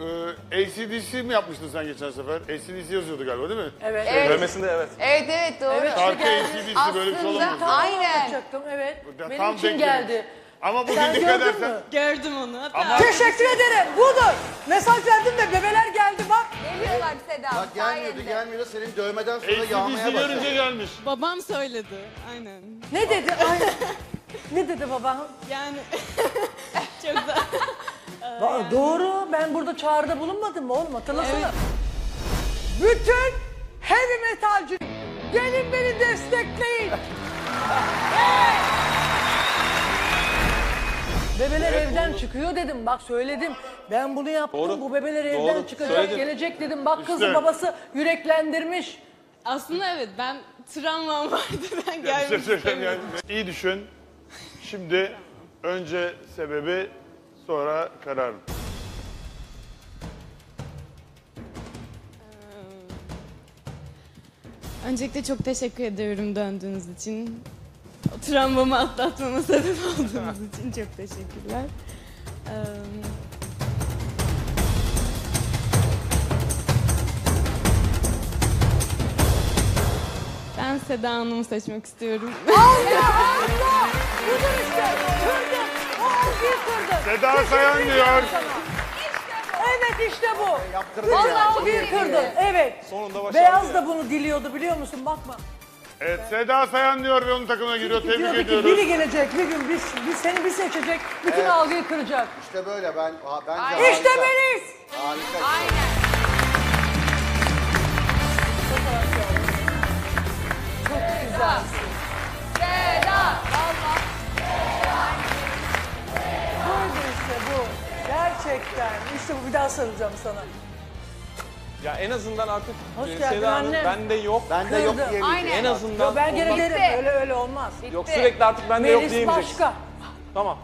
Ee, ACDC mi yapmıştın sen geçen sefer? ACDC yazıyordu galiba değil mi? Evet. Evet. Dövmesinde evet. Evet evet doğru. Evet. Şarkı. ACDC böyle bir şey olamaz. Aslında aynen. Yapacaktım evet. Ya, Benim tam için denk geldi. Ama bugün Sen dikkat gördün edersen... mü? Gördüm onu. Hatta Ama- Teşekkür ederim. Budur. Mesaj verdim de bebeler geldi bak. Geliyorlar Seda. Bak gelmiyordu sayende. gelmiyordu senin dövmeden sonra yağmaya ACDC başladı. görünce gelmiş. babam söyledi. Aynen. Ne dedi? Aynen. ne dedi babam? Yani çok da Ba- Doğru. Ben burada çağrıda bulunmadım mı oğlum? Hatırlasana. Bütün heavy metalci gelin beni destekleyin. Bebeler evden çıkıyor dedim. Bak söyledim. Ben bunu yaptım. Doğru. Bu bebeler evden Doğru. çıkacak. Söyledin. Gelecek dedim. Bak İşte. babası yüreklendirmiş. aslında evet ben travmam vardı ben şey gelmek istemiyorum. yani. İyi düşün. Şimdi önce sebebi sonra karar. Öncelikle çok teşekkür ediyorum döndüğünüz için. O travmamı atlatmama sebep olduğunuz için çok teşekkürler. Ee, Ben Seda Hanım'ı seçmek istiyorum. Allah! Budur işte. Kırdım. O algıyı kırdım. Seda Sayan diyor. İşte bu. Yaptırdı Vallahi yani. algıyı kırdın. Evet. Sonunda başardı Beyaz ya. da bunu diliyordu biliyor musun? Bakma. Evet Seda Sayan diyor ve onun takımına giriyor. Tebrik Diyordu ki ediyoruz. biri gelecek bir gün biz, biz seni bir seçecek. Bütün Evet. algıyı kıracak. İşte böyle ben ha, bence Aynen. İşte harika. beniz. Harika. Aynen. Çok güzel. İşte bu bir daha sarılacağım sana. Ya en azından artık Hoş e, geldin Seda Hanım annem. bende yok. Bende yok Kırdı. diye Aynen. En azından Yo, ben gene olmaz. derim öyle öyle olmaz. Yok sürekli artık bende yok Melis diyemeyeceksin. başka. Tamam.